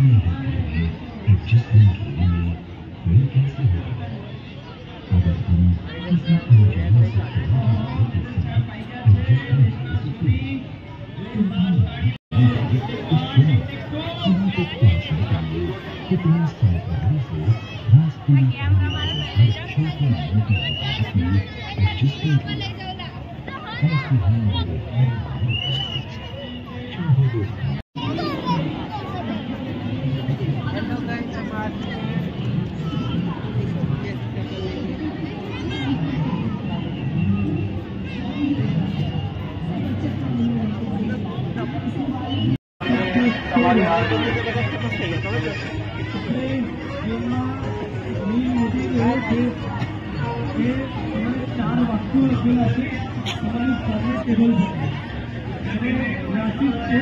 अब जिस दिन हमें कोई कैसे होगा अगर हम किसी को जाने से पहले की बात समय और जिस दिन हो सकते हैं तो हम इस समय यहाँ तक पहुँचने के लिए कितनी सावधानी से रास्ते में हर छोटे मोटे बात में एडजस्टमेंट हुआ ऐसे हम ચાર વાક્યો લખેલા છે તમારી સામે ટેબલ છે નાસિક છે